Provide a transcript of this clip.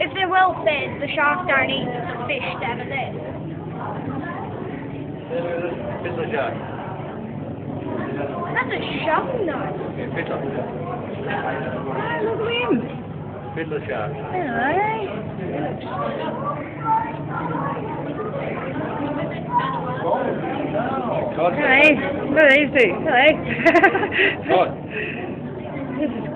If they're well fed, the sharks don't eat the fish down at there. Fiddler shark. That's a shark, no. Yeah, fiddler. Oh, look at him. Fiddler shark. Hello. Cod. Hello. Look at these two. Hello. Cod. this is